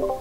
Yeah.